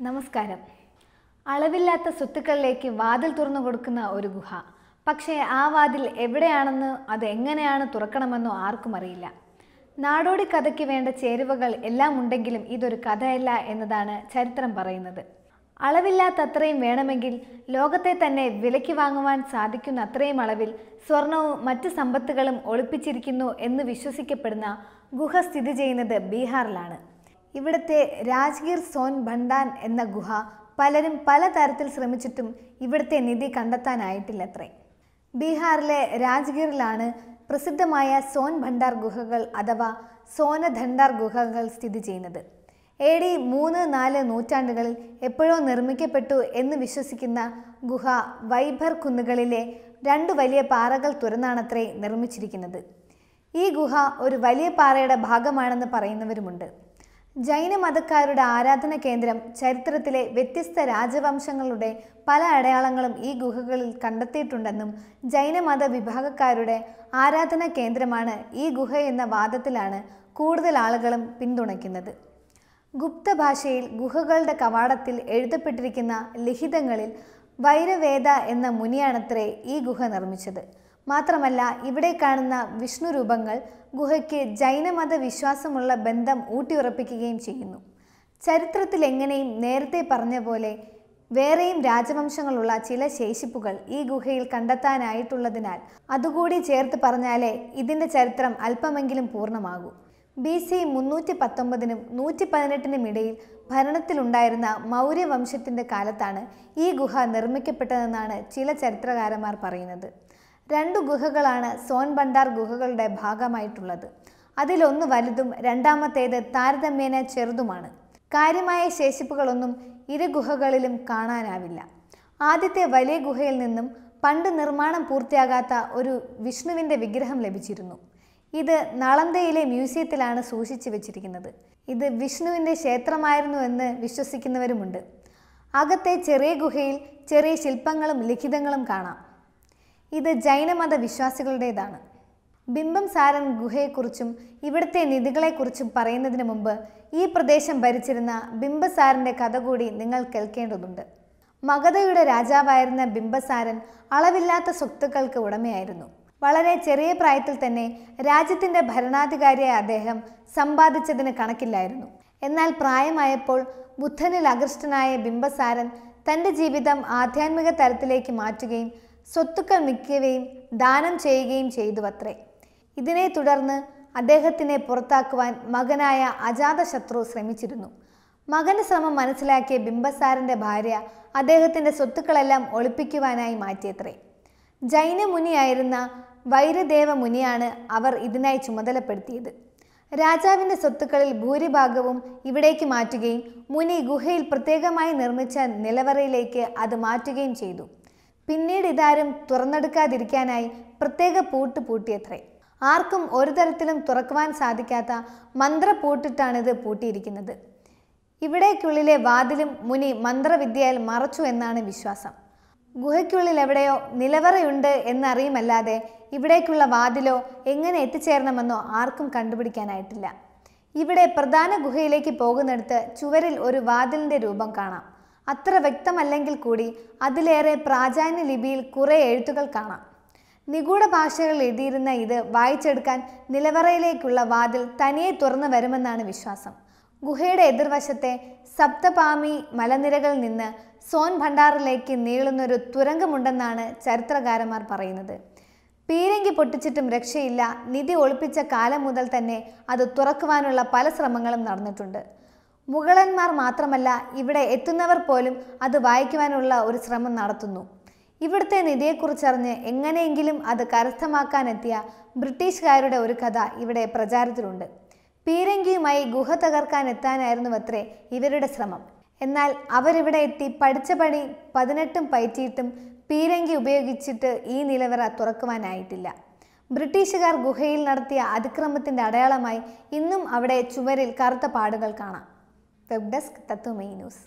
നമസ്കാരം. അളവില്ലാത്ത സ്വത്തുക്കളിലേക്ക് വാതിൽ തുറന്നു കൊടുക്കുന്ന ഒരു ഗുഹ. പക്ഷേ ആ വാതിൽ എവിടെയാണെന്ന് അത് എങ്ങനെയാണ് തുറക്കണമെന്നോ ആർക്കും അറിയില്ല. നാടോടി കഥയ്ക്ക് വേണ്ട ചേരുവകൾ എല്ലാം ഉണ്ടെങ്കിലും ഇതൊരു കഥയല്ല എന്നതാണ് ചരിത്രം പറയുന്നത്. അളവില്ലാത്തത്രയും വേണമെങ്കിൽ ലോകത്തെ തന്നെ വിലയ്ക്ക് വാങ്ങുവാൻ സാധിക്കുന്ന അത്രയും അളവിൽ സ്വർണവും മറ്റ് സമ്പത്തുകളും ഒളിപ്പിച്ചിരിക്കുന്നു എന്ന് വിശ്വസിക്കപ്പെടുന്ന ഗുഹ സ്ഥിതി ചെയ്യുന്നത് ബീഹാറിലാണ്. ഇവിടുത്തെ രാജ്ഗീർ സോൻ ഭണ്ഡാൻ എന്ന ഗുഹ പലരും പലതരത്തിൽ ശ്രമിച്ചിട്ടും ഇവിടുത്തെ നിധി കണ്ടെത്താനായിട്ടില്ലത്രേ. ബീഹാറിലെ രാജ്ഗീറിലാണ് പ്രസിദ്ധമായ സോൻ ഭണ്ഡാർ ഗുഹകൾ അഥവാ സോനധണ്ഡാർ ഗുഹകൾ സ്ഥിതി ചെയ്യുന്നത്. എ ഡി മൂന്ന് നാല് നൂറ്റാണ്ടുകളിൽ എപ്പോഴോ നിർമ്മിക്കപ്പെട്ടു എന്ന് വിശ്വസിക്കുന്ന ഗുഹ വൈഭർ കുന്നുകളിലെ രണ്ട് വലിയ പാറകൾ തുറന്നാണത്രേ നിർമ്മിച്ചിരിക്കുന്നത്. ഈ ഗുഹ ഒരു വലിയ പാറയുടെ ഭാഗമാണെന്ന് പറയുന്നവരുമുണ്ട്. ജൈന മതക്കാരുടെ ആരാധന കേന്ദ്രം ചരിത്രത്തിലെ വ്യത്യസ്ത രാജവംശങ്ങളുടെ പല അടയാളങ്ങളും ഈ ഗുഹകളിൽ കണ്ടെത്തിയിട്ടുണ്ടെന്നും ജൈനമത വിഭാഗക്കാരുടെ ആരാധന കേന്ദ്രമാണ് ഈ ഗുഹ എന്ന വാദത്തിലാണ് കൂടുതൽ ആളുകളും പിന്തുണയ്ക്കുന്നത്. ഗുപ്തഭാഷയിൽ ഗുഹകളുടെ കവാടത്തിൽ എഴുതപ്പെട്ടിരിക്കുന്ന ലിഖിതങ്ങളിൽ വൈരവേദ എന്ന മുനിയാണത്രേ ഈ ഗുഹ നിർമ്മിച്ചത്. മാത്രമല്ല ഇവിടെ കാണുന്ന വിഷ്ണു രൂപങ്ങൾ ഗുഹയ്ക്ക് ജൈനമത വിശ്വാസമുള്ള ബന്ധം ഊട്ടിയുറപ്പിക്കുകയും ചെയ്യുന്നു. ചരിത്രത്തിൽ എങ്ങനെയും നേരത്തെ പറഞ്ഞ പോലെ വേറെയും രാജവംശങ്ങളുള്ള ചില ശേഷിപ്പുകൾ ഈ ഗുഹയിൽ കണ്ടെത്താനായിട്ടുള്ളതിനാൽ അതുകൂടി ചേർത്ത് പറഞ്ഞാലേ ഇതിന്റെ ചരിത്രം അല്പമെങ്കിലും പൂർണമാകൂ. ബി സി മുന്നൂറ്റി പത്തൊമ്പതിനും നൂറ്റി പതിനെട്ടിനും ഇടയിൽ ഭരണത്തിലുണ്ടായിരുന്ന മൗര്യവംശത്തിന്റെ കാലത്താണ് ഈ ഗുഹ നിർമ്മിക്കപ്പെട്ടതെന്നാണ് ചില ചരിത്രകാരന്മാർ പറയുന്നത്. രണ്ടു ഗുഹകളാണ് സോൻ ഭണ്ഡാർ ഗുഹകളുടെ ഭാഗമായിട്ടുള്ളത്. അതിലൊന്ന് വലുതും രണ്ടാമത്തേത് താരതമ്യേന ചെറുതുമാണ്. കാര്യമായ ശേഷിപ്പുകളൊന്നും ഇരു ഗുഹകളിലും കാണാനാവില്ല. ആദ്യത്തെ വലിയ ഗുഹയിൽ നിന്നും പണ്ട് നിർമ്മാണം പൂർത്തിയാകാത്ത ഒരു വിഷ്ണുവിന്റെ വിഗ്രഹം ലഭിച്ചിരുന്നു. ഇത് നളന്തയിലെ മ്യൂസിയത്തിലാണ് സൂക്ഷിച്ചു വെച്ചിരിക്കുന്നത്. ഇത് വിഷ്ണുവിന്റെ ക്ഷേത്രമായിരുന്നു എന്ന് വിശ്വസിക്കുന്നവരുമുണ്ട്. അകത്തെ ചെറിയ ഗുഹയിൽ ചെറിയ ശില്പങ്ങളും ലിഖിതങ്ങളും കാണാം. ഇത് ജൈനമത വിശ്വാസികളുടേതാണ്. ബിംബം സാരൻ ഗുഹയെക്കുറിച്ചും ഇവിടുത്തെ നിധികളെക്കുറിച്ചും പറയുന്നതിന് മുമ്പ് ഈ പ്രദേശം ഭരിച്ചിരുന്ന ബിംബസാരന്റെ കഥ കൂടി നിങ്ങൾ കേൾക്കേണ്ടതുണ്ട്. മഗധയുടെ രാജാവായിരുന്ന ബിംബസാരൻ അളവില്ലാത്ത സ്വത്തുക്കൾക്ക് ഉടമയായിരുന്നു. വളരെ ചെറിയ പ്രായത്തിൽ തന്നെ രാജ്യത്തിന്റെ ഭരണാധികാരിയായ അദ്ദേഹം സമ്പാദിച്ചതിന് കണക്കില്ലായിരുന്നു. എന്നാൽ പ്രായമായപ്പോൾ ബുദ്ധനിൽ അകൃഷ്ടനായ ബിംബസാരൻ തന്റെ ജീവിതം ആധ്യാത്മിക തലത്തിലേക്ക് മാറ്റുകയും സ്വത്തുക്കൾ മിക്കവയും ദാനം ചെയ്യുകയും ചെയ്തു അത്രേ ഇതിനെ തുടർന്ന് അദ്ദേഹത്തിനെ പുറത്താക്കുവാൻ മകനായ അജാതശത്രു ശ്രമിച്ചിരുന്നു. മകന്റെ ശ്രമം മനസ്സിലാക്കിയ ബിംബസാരന്റെ ഭാര്യ അദ്ദേഹത്തിന്റെ സ്വത്തുക്കളെല്ലാം ഒളിപ്പിക്കുവാനായി മാറ്റിയത്രേ. ജൈന മുനിയായിരുന്ന വൈരദേവ മുനിയാണ് അവർ ഇതിനായി ചുമതലപ്പെടുത്തിയത്. രാജാവിന്റെ സ്വത്തുക്കളിൽ ഭൂരിഭാഗവും ഇവിടേക്ക് മാറ്റുകയും മുനി ഗുഹയിൽ പ്രത്യേകമായി നിർമ്മിച്ച നിലവറയിലേക്ക് അത് മാറ്റുകയും ചെയ്തു. പിന്നീട് ഇതാരും തുറന്നെടുക്കാതിരിക്കാനായി പ്രത്യേക പൂട്ട് പൂട്ടിയത്രേ. ആർക്കും ഒരു തരത്തിലും തുറക്കുവാൻ സാധിക്കാത്ത മന്ത്രപൂട്ടിട്ടാണിത് പൂട്ടിയിരിക്കുന്നത്. ഇവിടേക്കുള്ളിലെ വാതിലും മുനി മന്ത്രവിദ്യയാൽ മറച്ചു എന്നാണ് വിശ്വാസം. ഗുഹയ്ക്കുള്ളിൽ എവിടെയോ നിലവറയുണ്ട് എന്നറിയുമല്ലാതെ ഇവിടേക്കുള്ള വാതിലോ എങ്ങനെ എത്തിച്ചേരണമെന്നോ ആർക്കും കണ്ടുപിടിക്കാനായിട്ടില്ല. ഇവിടെ പ്രധാന ഗുഹയിലേക്ക് പോകുന്നിടത്ത് ചുവരിൽ ഒരു വാതിലിന്റെ രൂപം കാണാം. അത്ര വ്യക്തമല്ലെങ്കിൽ കൂടി അതിലേറെ പ്രാചാന്യ ലിപിയിൽ കുറേ എഴുത്തുകൾ കാണാം. നിഗൂഢ ഭാഷകളിൽ എഴുതിയിരുന്ന ഇത് വായിച്ചെടുക്കാൻ നിലവറയിലേക്കുള്ള വാതിൽ തനിയെ തുറന്നു വരുമെന്നാണ് വിശ്വാസം. ഗുഹയുടെ എതിർവശത്തെ സപ്തപാമി മലനിരകളിൽ നിന്ന് സോൻ ഭണ്ഡാറിലേക്ക് നീളുന്നൊരു തുരങ്കമുണ്ടെന്നാണ് ചരിത്രകാരന്മാർ പറയുന്നത്. പീരങ്കി പൊട്ടിച്ചിട്ടും രക്ഷയില്ല നിധി ഒളിപ്പിച്ച കാലം മുതൽ തന്നെ അത് തുറക്കുവാനുള്ള പല ശ്രമങ്ങളും നടന്നിട്ടുണ്ട്. മുഗളന്മാർ മാത്രമല്ല ഇവിടെ എത്തുന്നവർ പോലും അത് വായിക്കുവാനുള്ള ഒരു ശ്രമം നടത്തുന്നു. ഇവിടുത്തെ നിധിയെക്കുറിച്ചറിഞ്ഞ് എങ്ങനെയെങ്കിലും അത് കരസ്ഥമാക്കാനെത്തിയ ബ്രിട്ടീഷുകാരുടെ ഒരു കഥ ഇവിടെ പ്രചാരത്തിലുണ്ട്. പീരങ്കിയുമായി ഗുഹ തകർക്കാൻ എത്താനായിരുന്നു അത്രേ ഇവരുടെ ശ്രമം. എന്നാൽ അവരിവിടെ എത്തി പഠിച്ച പണി പതിനെട്ടും പയറ്റിയിട്ടും പീരങ്കി ഉപയോഗിച്ചിട്ട് ഈ നിലവറ തുറക്കുവാനായിട്ടില്ല. ബ്രിട്ടീഷുകാർ ഗുഹയിൽ നടത്തിയ അതിക്രമത്തിന്റെ അടയാളമായി ഇന്നും അവിടെ ചുവരിൽ കറുത്ത പാടുകൾ കാണാം. Web desk Tatwamayi news.